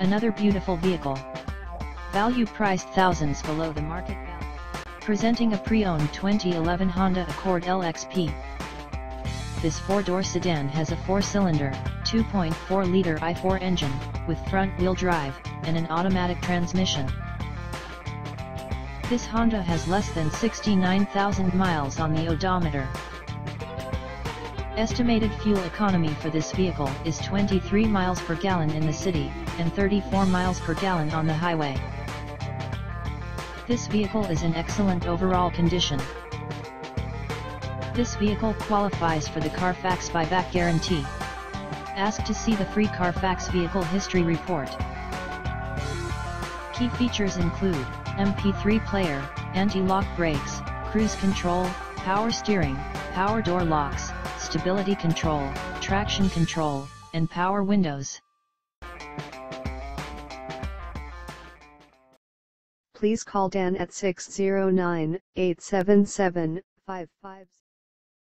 Another beautiful vehicle. Value priced thousands below the market value. Presenting a pre-owned 2011 Honda Accord LXP. This four-door sedan has a four-cylinder, 2.4-liter i4 engine, with front-wheel drive, and an automatic transmission. This Honda has less than 69,000 miles on the odometer. Estimated fuel economy for this vehicle is 23 miles per gallon in the city, and 34 miles per gallon on the highway. This vehicle is in excellent overall condition. This vehicle qualifies for the Carfax buyback guarantee. Ask to see the free Carfax vehicle history report. Key features include, MP3 player, anti-lock brakes, cruise control, power steering, power door locks, stability control, traction control, and power windows. Please call Dan at 609 877 55